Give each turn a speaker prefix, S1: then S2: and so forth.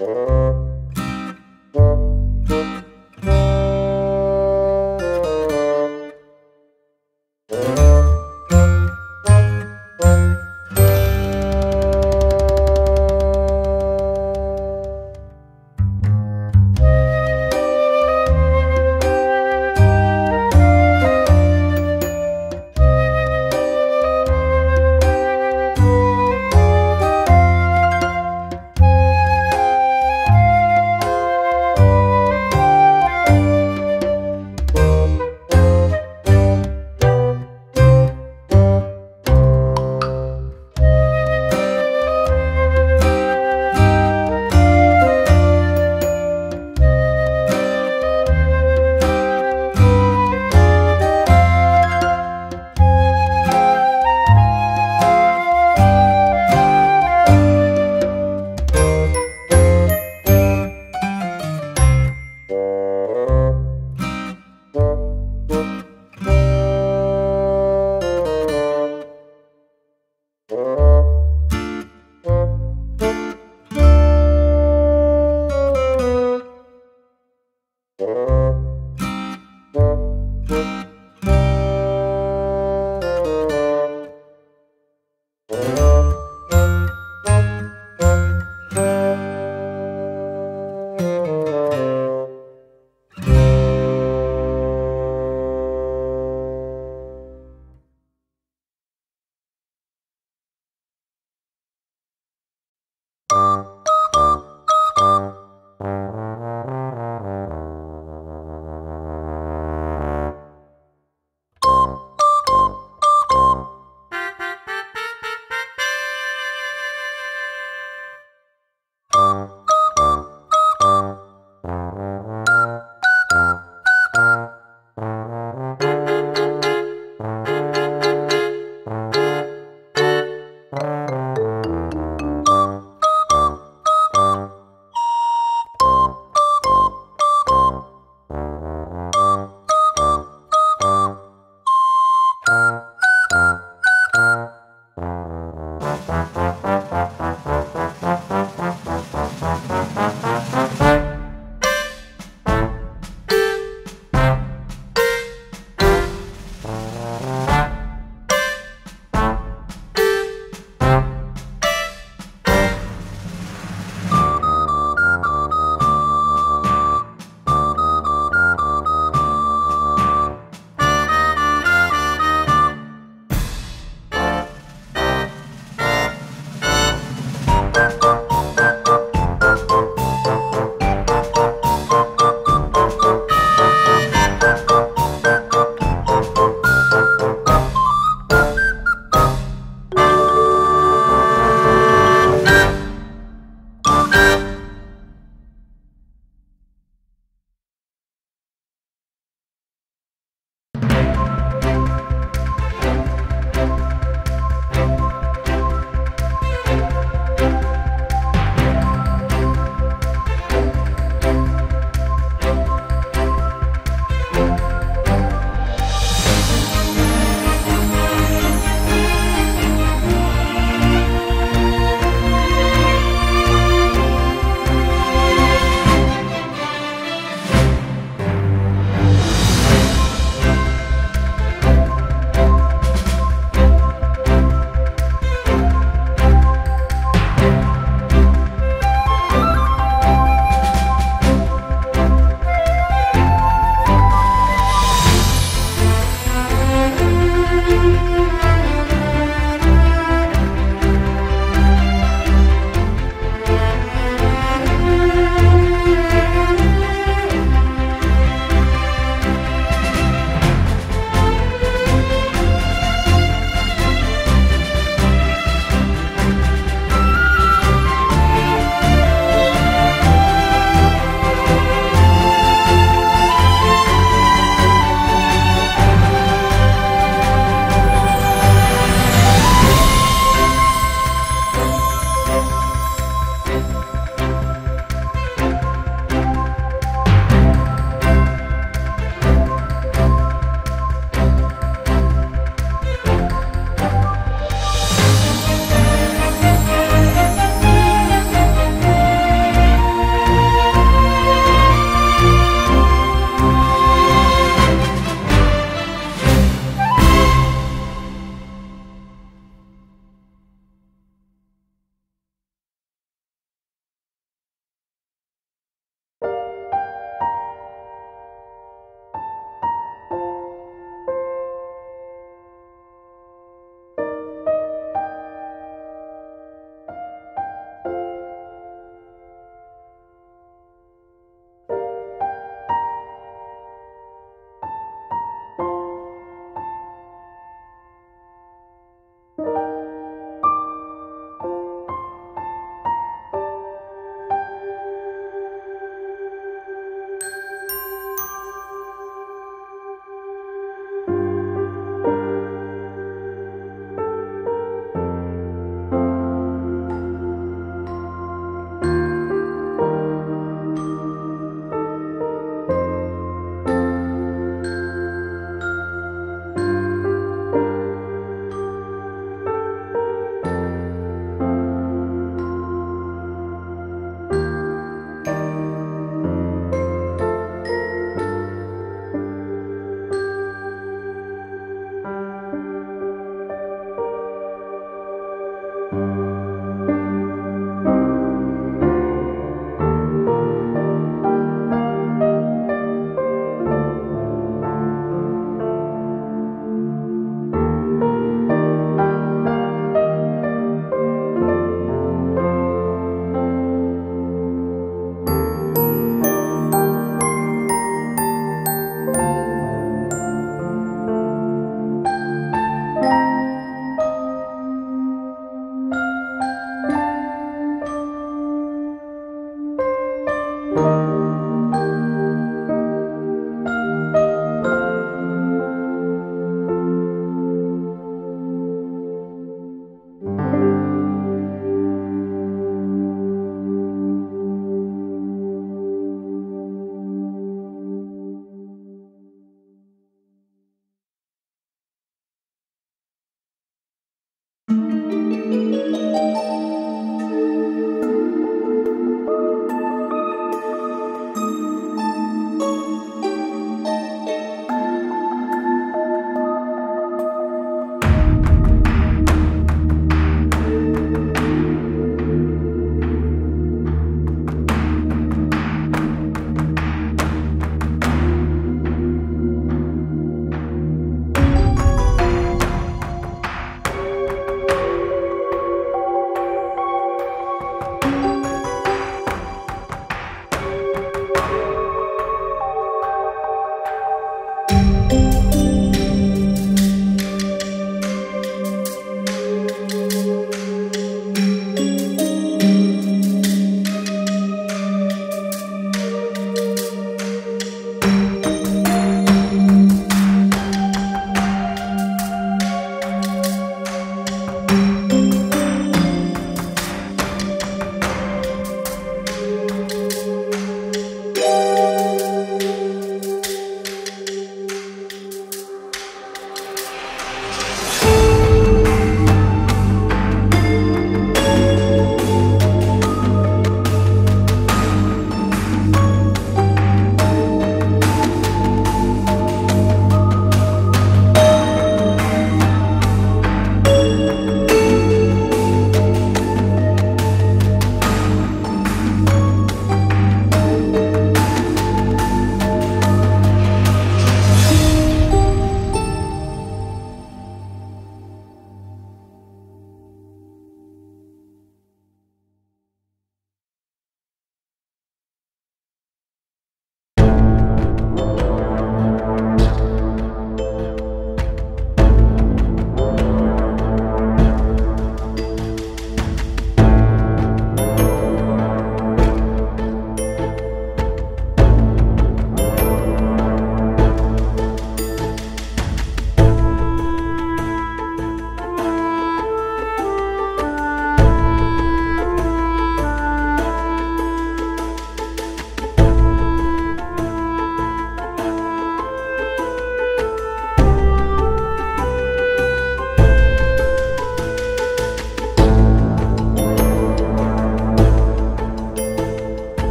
S1: Oh.